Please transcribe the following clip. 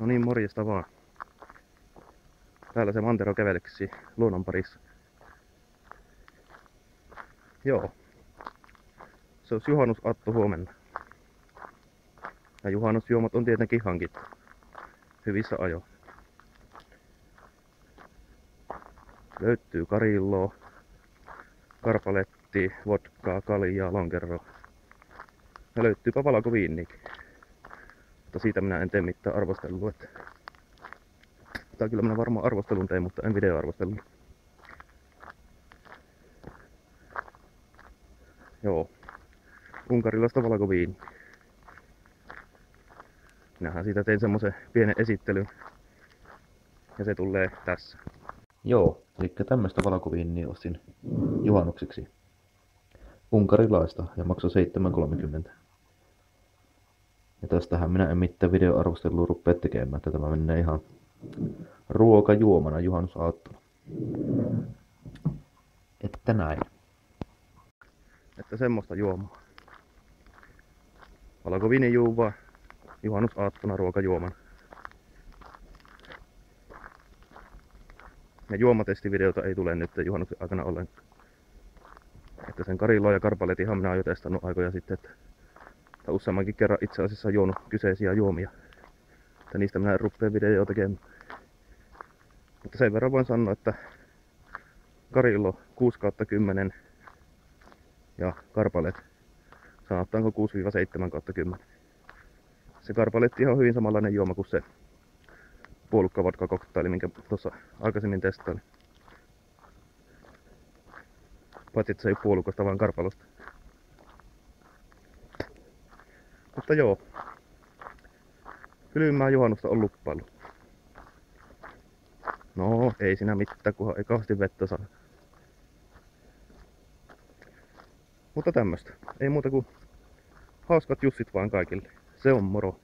No niin, morjesta vaan. Täällä se Mantero käveleksi luonnon parissa. Joo. Se olisi juhannusatto huomenna. Ja juhannusjuomat on tietenkin hankittu. Hyvissä ajoin. Löytyy karilloa, karpaletti, vodkaa, kaljaa, lonkeroa. Ja löytyypä valkoviinikin. Mutta siitä minä en tee mitään arvostelua. Että... Tai kyllä minä varmaan arvostelun teen, mutta en videoarvostelun. Joo. Unkarilaista valkoviini. Minähän siitä tein semmoisen pienen esittelyn. Ja se tulee tässä. Joo, eli tämmöistä valkoviiniä ostin juhannukseksi. Unkarilaista ja maksoi 7,30. Ja tästähän minä en mitään videoarvostelua rupea tekemään, että tämä menee ihan ruokajuomana juhannusaattona. Että näin. Että semmoista juomaa. Valkoviini juuvaa juhannusaattona ruokajuomana. Ja juomatestivideota ei tule nyt juhannuksen aikana ollenkaan. Että sen Karilloa ja Karpaletihan minä oon jo testannut aikoja sitten, että tai useammankin kerran itse asiassa juonut kyseisiä juomia. Että niistä minä en rupea videoa tekemään. Mutta sen verran voin sanoa, että Karillo 6 10 ja Karpalet sanotaanko 6-7 10. Se Karpaletti on hyvin samanlainen juoma kuin se puolukka vodka koktaili, minkä tuossa aikaisemmin testailin. Paitsi että se ei puolukasta, vaan karpalosta. Mutta joo. Kylmää juhannusta on luppailu. No, ei siinä mitään, kunhan ei kauheasti vettä saa. Mutta tämmöstä. Ei muuta kuin hauskat jussit vaan kaikille. Se on moro.